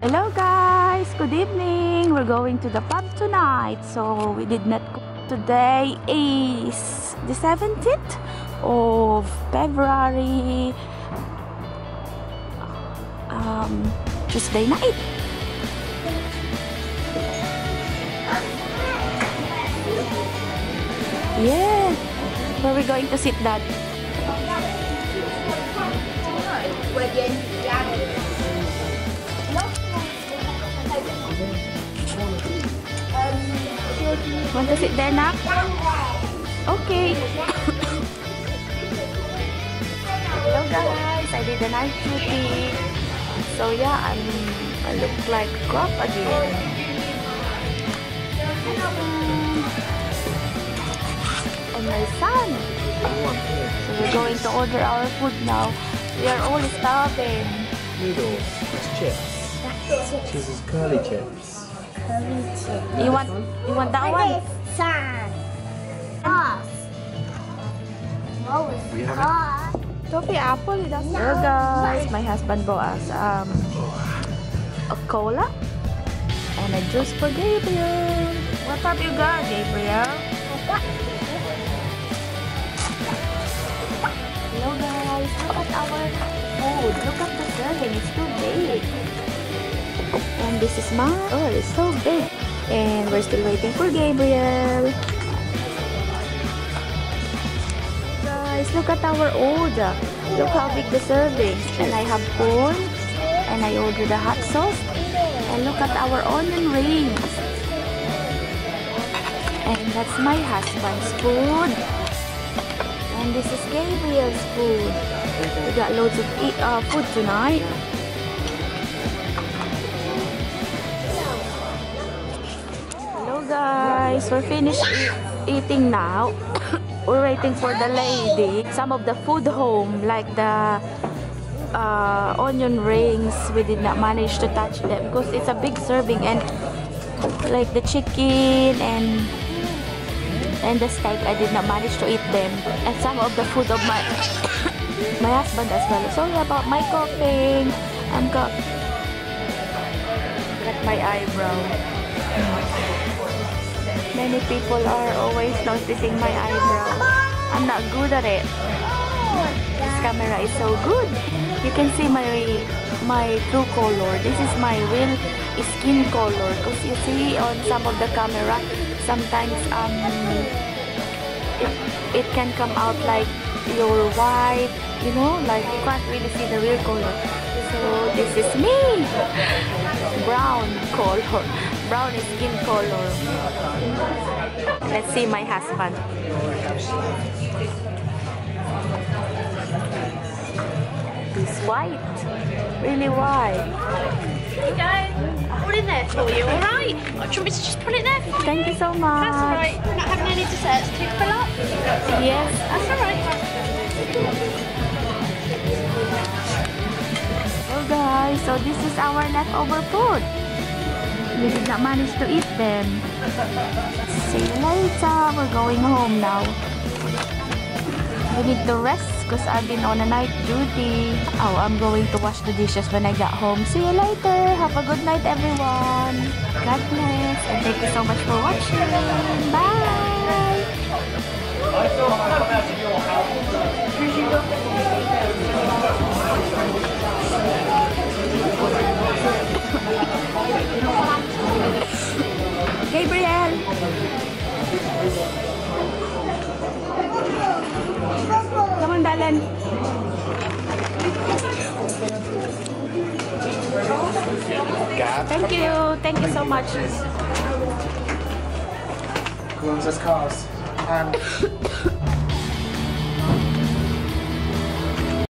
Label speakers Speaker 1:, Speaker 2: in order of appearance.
Speaker 1: Hello guys, good evening. We're going to the pub tonight. So we did not go. Today is the 17th of February. Um, Tuesday night. Yeah. Where are we going to sit, Dad? Want to sit there now? Okay. Hello guys, I did a night duty. So yeah, I'm I look like crop again. And my son. So we're going to order our food now. We are all starving.
Speaker 2: Noodles. It's chips. This is curly chips.
Speaker 1: You want you want that one?
Speaker 3: Sun. Us. What was
Speaker 2: We have
Speaker 3: us?
Speaker 1: Topi apple. Hello guys, my husband bought us um, a cola and a juice for Gabriel. What have you got, Gabriel? Hello guys, look at our food. Look at the serving, it's too big. And this is mine. Oh, it's so big. And we're still waiting for Gabriel. Guys, look at our order. Look how big the serving. And I have corn. And I ordered a hot sauce. And look at our onion rings. And that's my husband's food. And this is Gabriel's food. We got loads of eat, uh, food tonight. Guys, we're finished eating now. we're waiting for the lady. Some of the food home, like the uh, onion rings, we did not manage to touch them because it's a big serving and like the chicken and and the steak, I did not manage to eat them. And some of the food of my my husband as well. Sorry about my coughing. I'm got at my eyebrow. Many people are always noticing my eyebrow. I'm not good at it. This camera is so good. You can see my my true color. This is my real skin color. Cause you see on some of the camera, sometimes um it, it can come out like you're white, you know, like you can't really see the real color. So this is me, brown color, brown skin color. Let's see my husband. He's white, really white.
Speaker 4: There you go. All in there for you, alright? Do you want to just put it there for you?
Speaker 1: Thank you so much.
Speaker 4: That's alright. Not having any desserts to fill up?
Speaker 1: Yes.
Speaker 4: That's alright.
Speaker 1: So guys, so this is our leftover food. We did not manage to eat them. See you later. We're going home now. We need to rest because I've been on a night duty. Oh, I'm going to wash the dishes when I get home. See you later. Have a good night, everyone. God bless. And thank you so much for watching. Bye. Gabriel. Come on, darling. Thank you. Thank you so much.
Speaker 2: Who owns this? And um,